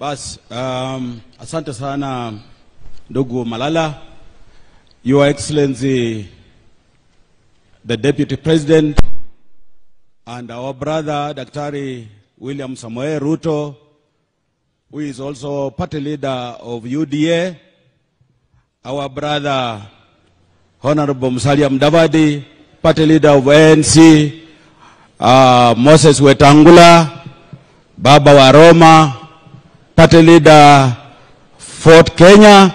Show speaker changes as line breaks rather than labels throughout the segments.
Bas, um, asante sana ndugu Malala, Your Excellency the Deputy President and our brother Daktari William Samoei Ruto, who is also party leader of UDA, our brother Honorable Musalia Mudavadi, party leader of ANC, uh, Moses Wetangula, Baba wa Roma, party leader Fort Kenya,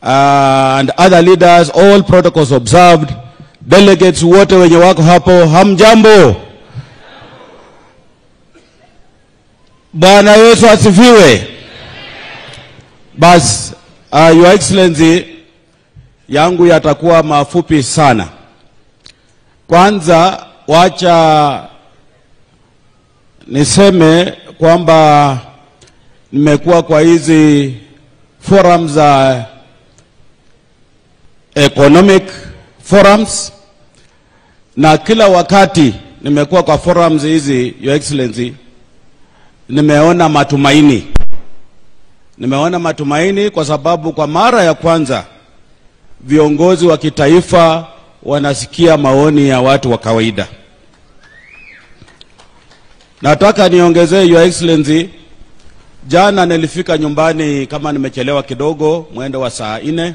uh, and other leaders, all protocols observed. Delegates wote wenye wako hapo, hamjambo. Bwana Yesu asifiwe. Bas, uh, Your Excellency, yangu yatakuwa mafupi sana. Kwanza wacha niseme kwamba nimekuwa kwa hizi forums za economic forums na kila wakati nimekuwa kwa forums hizi, Your Excellency, nimeona matumaini, nimeona matumaini kwa sababu kwa mara ya kwanza viongozi wa kitaifa wanasikia maoni ya watu wa kawaida. Nataka niongezee Your Excellency, jana nilifika nyumbani kama nimechelewa kidogo, mwendo wa saa nne,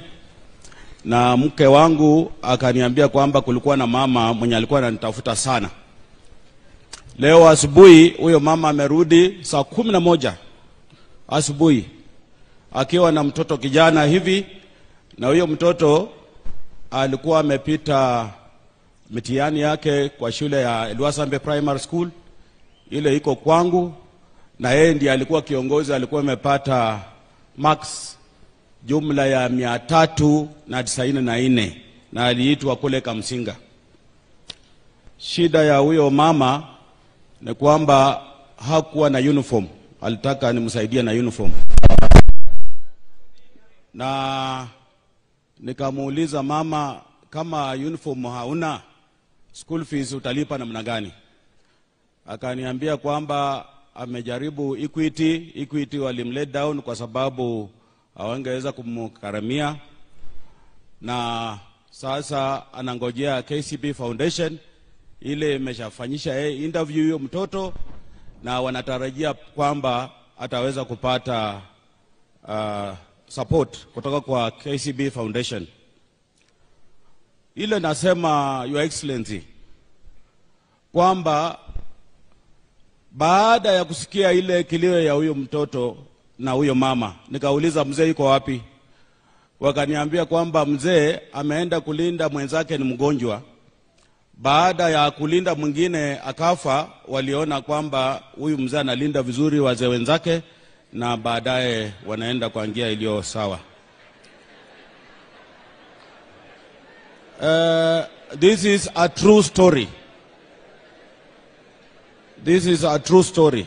na mke wangu akaniambia kwamba kulikuwa na mama mwenye alikuwa ananitafuta sana. Leo asubuhi huyo mama amerudi saa kumi na moja asubuhi akiwa na mtoto kijana hivi, na huyo mtoto alikuwa amepita mitihani yake kwa shule ya Elwasambe Primary School ile iko kwangu, na yeye ndiye alikuwa kiongozi, alikuwa amepata max jumla ya mia tatu na tisaini na nne na aliitwa kule Kamsinga. Shida ya huyo mama ni kwamba hakuwa na uniform, alitaka nimsaidie na uniform, na nikamuuliza mama, kama uniform hauna school fees utalipa namna gani? Akaniambia kwamba amejaribu Equity, Equity walimlet down kwa sababu hawangeweza kumkaramia, na sasa anangojea KCB Foundation ile imeshafanyisha interview hiyo mtoto, na wanatarajia kwamba ataweza kupata uh, support kutoka kwa KCB Foundation. Ile nasema Your Excellency kwamba baada ya kusikia ile kilio ya huyo mtoto na huyo mama, nikauliza mzee yuko wapi? Wakaniambia kwamba mzee ameenda kulinda mwenzake ni mgonjwa. Baada ya kulinda mwingine akafa, waliona kwamba huyu mzee analinda vizuri wazee wenzake, na baadaye wanaenda kwa njia iliyo sawa. Uh, this is a true story. This is a true story.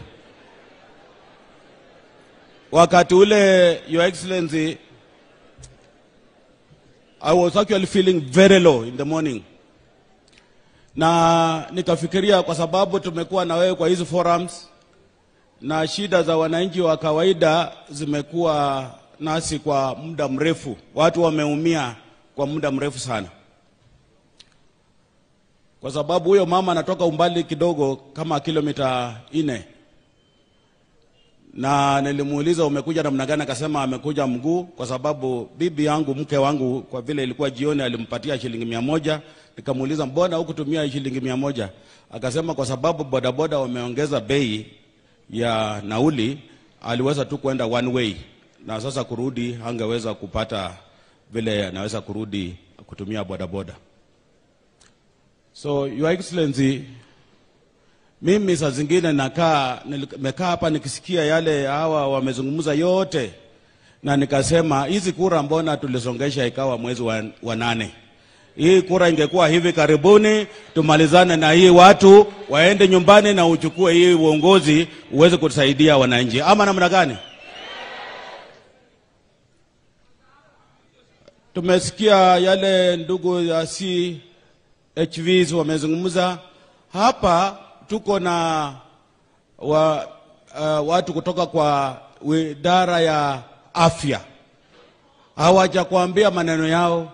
Wakati ule, Your Excellency, I was actually feeling very low in the morning, na nikafikiria kwa sababu tumekuwa na wewe kwa hizi forums na shida za wananchi wa kawaida zimekuwa nasi kwa muda mrefu, watu wameumia kwa muda mrefu sana kwa sababu huyo mama anatoka umbali kidogo kama kilomita nne, na nilimuuliza umekuja namna gani? Akasema amekuja mguu, kwa sababu bibi yangu mke wangu, kwa vile ilikuwa jioni, alimpatia shilingi mia moja. Nikamuuliza mbona hukutumia shilingi mia moja? Akasema kwa sababu bodaboda wameongeza bei ya nauli, aliweza tu kwenda one way, na sasa kurudi hangeweza kupata vile anaweza kurudi kutumia bodaboda. So Your Excellency, mimi saa zingine nakaa nimekaa hapa nikisikia yale hawa wamezungumza yote, na nikasema hizi kura mbona tulisongesha ikawa mwezi wa, wa nane? Hii kura ingekuwa hivi karibuni, tumalizane na hii, watu waende nyumbani na uchukue hii uongozi uweze kusaidia wananchi, ama namna gani? Tumesikia yale ndugu ya si HVs wamezungumza hapa. Tuko na wa uh, watu kutoka kwa idara ya afya hawajakuambia maneno yao,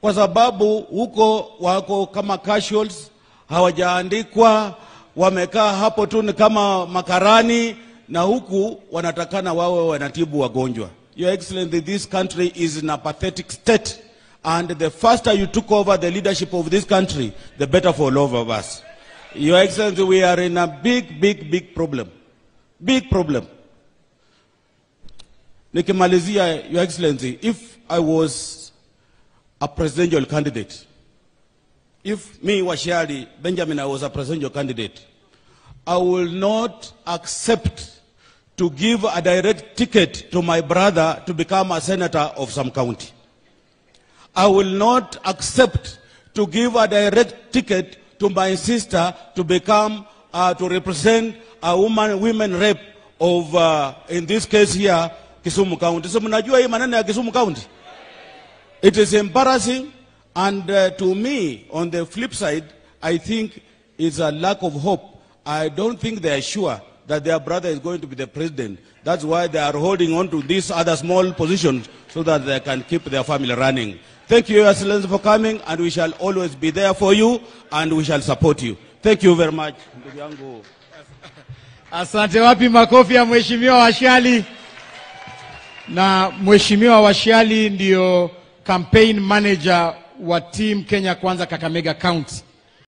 kwa sababu huko wako kama casuals, hawajaandikwa, wamekaa hapo tu ni kama makarani, na huku wanatakana wawe wanatibu wagonjwa. Your Excellency, this country is in a pathetic state, and the faster you took over the leadership of this country, the better for all of us. Your Excellency, we are in a big, big, big problem. Big problem. Nikimalizia, Your Excellency, if I was a presidential candidate, if me, Washiali Benjamin, I was a presidential candidate, I will not accept to give a direct ticket to my brother to become a senator of some county. I will not accept to give a direct ticket to my sister to become, uh, to represent a woman, women rep of, uh, in this case here, Kisumu County. So mnajua hii maneno ya Kisumu County? It is embarrassing and uh, to me, on the flip side, I think it's a lack of hope. I don't think they are sure that their brother is going to be the president. That's why they are holding on to these other small positions so that they can keep their family running. Thank you, Your Excellency, for coming, and we shall always be there for you, and we shall support you. Thank you very much. ndugu yangu.
Asante. Wapi makofi ya mheshimiwa Washali? Na mheshimiwa Washali ndio campaign manager wa team Kenya Kwanza Kakamega County.